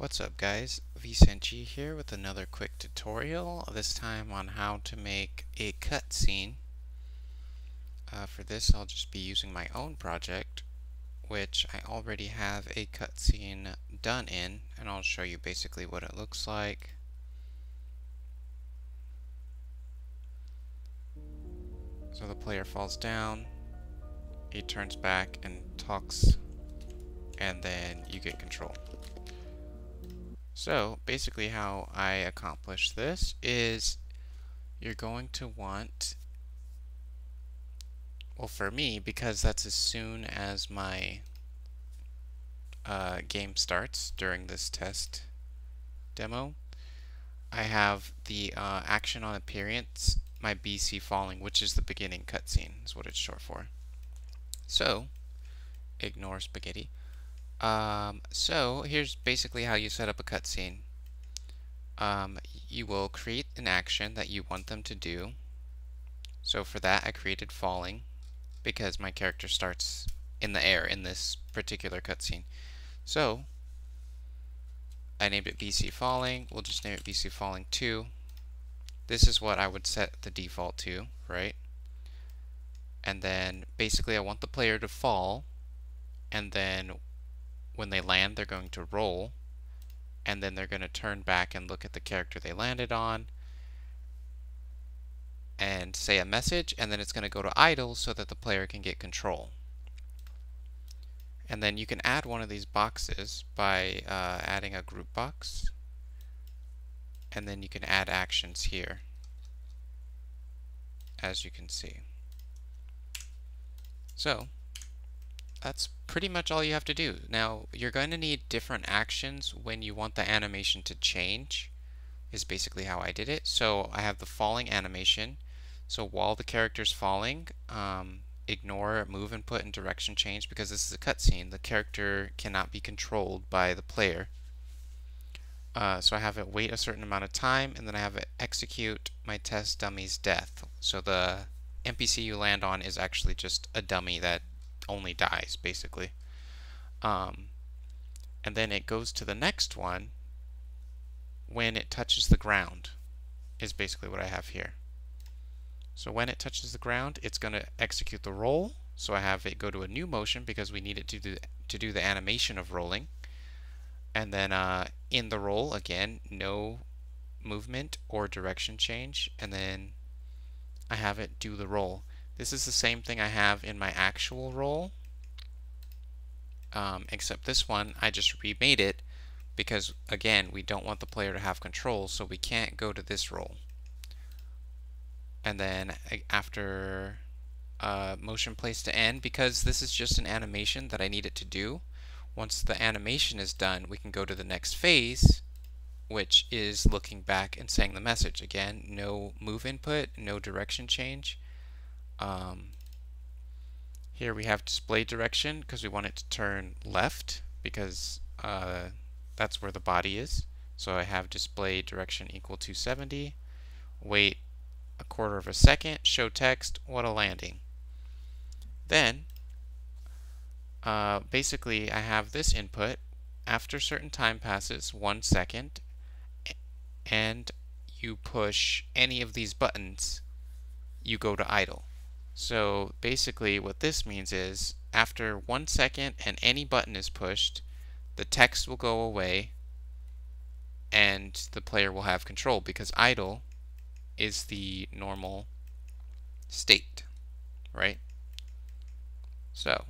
What's up guys, VcentG here with another quick tutorial, this time on how to make a cutscene. Uh, for this I'll just be using my own project, which I already have a cutscene done in, and I'll show you basically what it looks like. So the player falls down, he turns back and talks, and then you get control. So basically how I accomplish this is you're going to want, well for me, because that's as soon as my uh, game starts during this test demo, I have the uh, action on appearance, my BC falling, which is the beginning cutscene, is what it's short for. So, ignore spaghetti. Um, so here's basically how you set up a cutscene. Um, you will create an action that you want them to do. So for that I created falling because my character starts in the air in this particular cutscene. So I named it BC falling. We'll just name it BC falling 2. This is what I would set the default to, right? And then basically I want the player to fall and then when they land, they're going to roll, and then they're going to turn back and look at the character they landed on, and say a message, and then it's going to go to idle so that the player can get control. And then you can add one of these boxes by uh, adding a group box, and then you can add actions here, as you can see. So, that's pretty much all you have to do. Now, you're going to need different actions when you want the animation to change, is basically how I did it. So I have the falling animation. So while the character's falling, um, ignore move input and direction change because this is a cutscene. The character cannot be controlled by the player. Uh, so I have it wait a certain amount of time, and then I have it execute my test dummy's death. So the NPC you land on is actually just a dummy that only dies, basically. Um, and then it goes to the next one when it touches the ground, is basically what I have here. So when it touches the ground, it's going to execute the roll. So I have it go to a new motion because we need it to do, to do the animation of rolling. And then uh, in the roll, again, no movement or direction change. And then I have it do the roll. This is the same thing I have in my actual roll, um, except this one I just remade it because again we don't want the player to have control so we can't go to this roll. And then after uh, motion plays to end, because this is just an animation that I need it to do, once the animation is done we can go to the next phase which is looking back and saying the message. Again, no move input, no direction change. Um, here we have display direction because we want it to turn left because uh, that's where the body is. So I have display direction equal to 70. Wait a quarter of a second. Show text. What a landing. Then, uh, basically, I have this input. After certain time passes, one second, and you push any of these buttons, you go to idle. So basically what this means is after one second and any button is pushed, the text will go away and the player will have control because idle is the normal state, right? So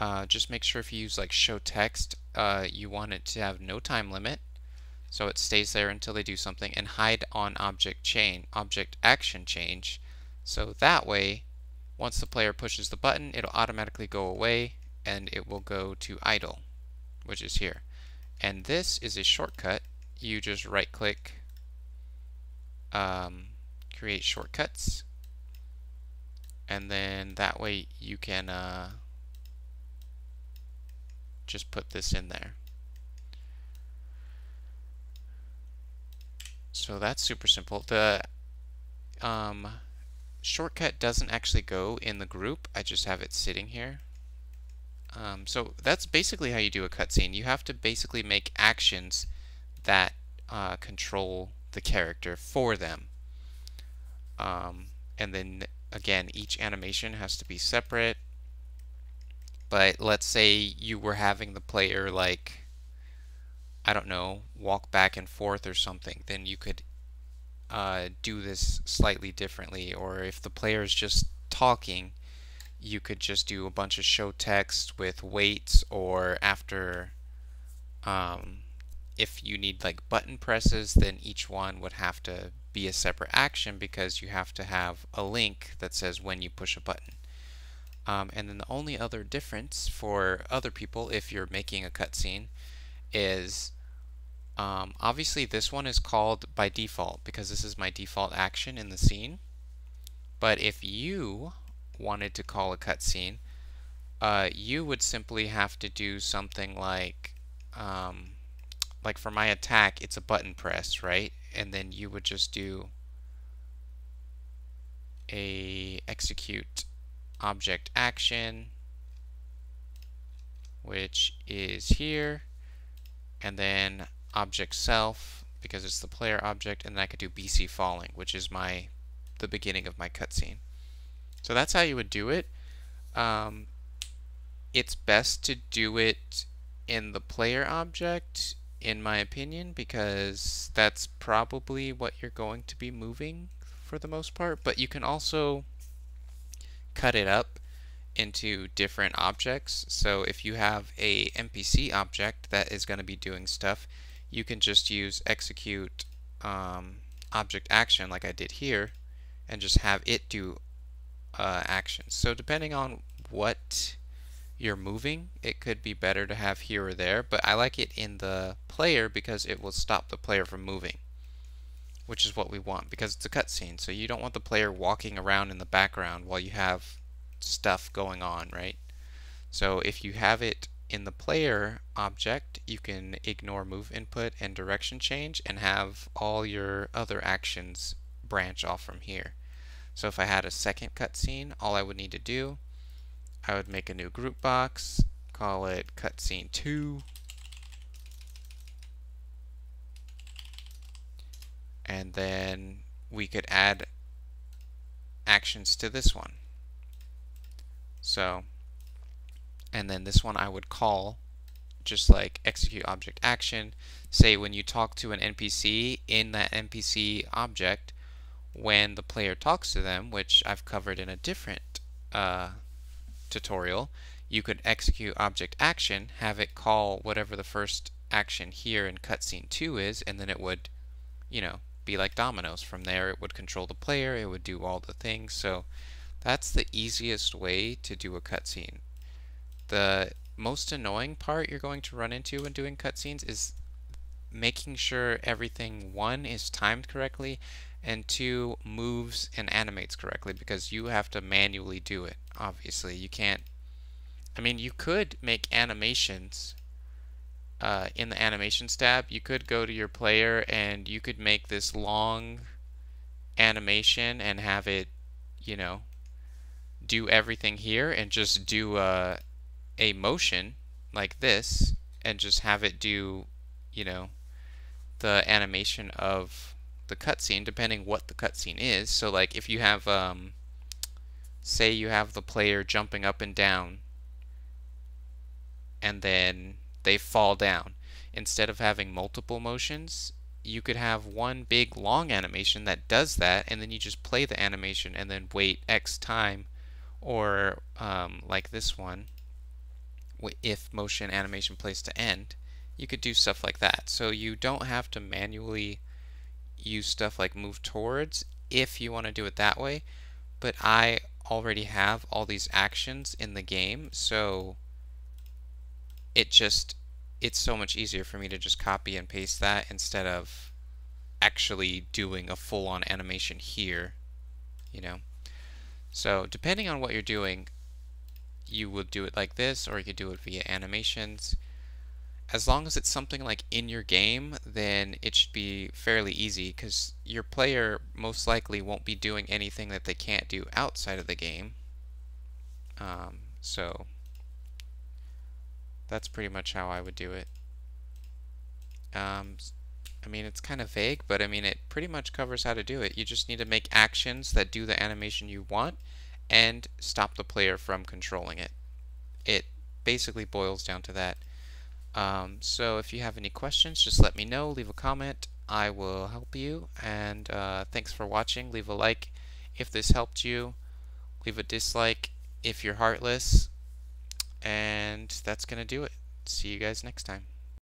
uh, just make sure if you use like show text, uh, you want it to have no time limit so it stays there until they do something and hide on object chain, object action change so that way, once the player pushes the button, it'll automatically go away and it will go to idle, which is here. And this is a shortcut. You just right click, um, create shortcuts, and then that way you can uh, just put this in there. So that's super simple. The um, shortcut doesn't actually go in the group. I just have it sitting here. Um, so that's basically how you do a cutscene. You have to basically make actions that uh, control the character for them. Um, and then again, each animation has to be separate. But let's say you were having the player like, I don't know, walk back and forth or something, then you could uh, do this slightly differently. Or if the player is just talking, you could just do a bunch of show text with waits or after um, if you need like button presses then each one would have to be a separate action because you have to have a link that says when you push a button. Um, and then the only other difference for other people if you're making a cutscene is um, obviously this one is called by default because this is my default action in the scene. But if you wanted to call a cutscene, uh, you would simply have to do something like, um, like for my attack, it's a button press, right? And then you would just do a execute object action, which is here, and then object self, because it's the player object, and then I could do BC falling, which is my the beginning of my cutscene. So that's how you would do it. Um, it's best to do it in the player object, in my opinion, because that's probably what you're going to be moving for the most part. But you can also cut it up into different objects. So if you have a NPC object that is going to be doing stuff, you can just use execute um, object action like I did here and just have it do uh, actions. So depending on what you're moving, it could be better to have here or there, but I like it in the player because it will stop the player from moving, which is what we want because it's a cutscene. So you don't want the player walking around in the background while you have stuff going on, right? So if you have it in the player object, you can ignore move input and direction change and have all your other actions branch off from here. So if I had a second cutscene, all I would need to do, I would make a new group box, call it cutscene 2, and then we could add actions to this one. So, and then this one I would call just like execute object action. Say when you talk to an NPC in that NPC object, when the player talks to them, which I've covered in a different uh, tutorial, you could execute object action, have it call whatever the first action here in cutscene 2 is, and then it would, you know, be like dominoes. From there, it would control the player, it would do all the things. So that's the easiest way to do a cutscene. The most annoying part you're going to run into when doing cutscenes is making sure everything, one, is timed correctly, and two moves and animates correctly because you have to manually do it obviously. You can't I mean you could make animations uh, in the animations tab. You could go to your player and you could make this long animation and have it you know do everything here and just do a, a motion like this and just have it do you know the animation of the cutscene, depending what the cutscene is. So like if you have, um, say you have the player jumping up and down, and then they fall down. Instead of having multiple motions, you could have one big long animation that does that, and then you just play the animation and then wait X time, or um, like this one, if motion animation plays to end, you could do stuff like that. So you don't have to manually use stuff like move towards if you want to do it that way. But I already have all these actions in the game, so it just it's so much easier for me to just copy and paste that instead of actually doing a full-on animation here, you know. So depending on what you're doing, you would do it like this, or you could do it via animations as long as it's something like in your game, then it should be fairly easy because your player most likely won't be doing anything that they can't do outside of the game. Um, so That's pretty much how I would do it. Um, I mean, it's kind of vague, but I mean, it pretty much covers how to do it. You just need to make actions that do the animation you want and stop the player from controlling it. It basically boils down to that. Um, so if you have any questions, just let me know, leave a comment. I will help you, and uh, thanks for watching. Leave a like if this helped you. Leave a dislike if you're heartless. And that's going to do it. See you guys next time.